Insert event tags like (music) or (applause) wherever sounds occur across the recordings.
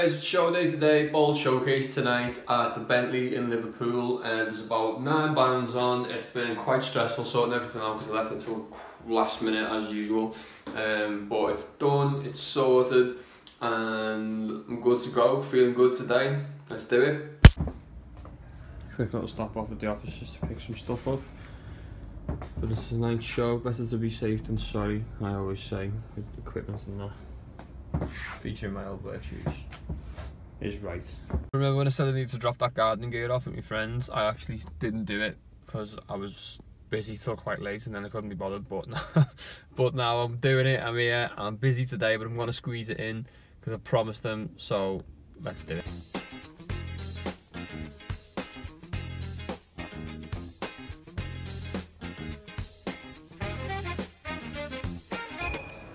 Guys, show day today, bold showcase tonight at the Bentley in Liverpool and there's about nine bands on. It's been quite stressful sorting everything out because I left it till last minute as usual. Um, but it's done, it's sorted and I'm good to go, feeling good today. Let's do it. Quick little stop off at the office just to pick some stuff up. For tonight's show, better to be safe than sorry, I always say, with equipment and that featuring my old work shoes is right. Remember when I said I needed to drop that gardening gear off with my friends? I actually didn't do it because I was busy till quite late and then I couldn't be bothered. But (laughs) but now I'm doing it. I'm here. I'm busy today, but I'm going to squeeze it in because I promised them. So let's do it.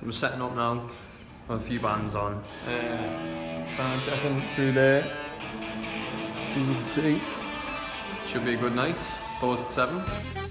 I'm setting up now a few bands on. Uh, sound checking through there. You can see. Should be a good night. Doors at 7.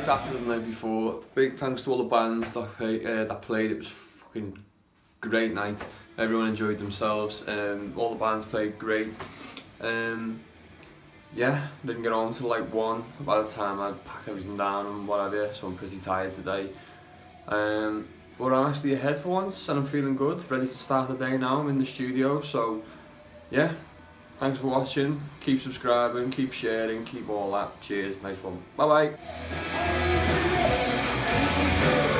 Night after the night before. Big thanks to all the bands that, play, uh, that played. It was fucking great night. Everyone enjoyed themselves. Um, all the bands played great. Um, yeah, didn't get on till like one by the time I'd pack everything down and whatever, so I'm pretty tired today. Um, but I'm actually ahead for once and I'm feeling good, ready to start the day now. I'm in the studio, so yeah, Thanks for watching. Keep subscribing, keep sharing, keep all that. Cheers. Nice one. Bye bye. Two.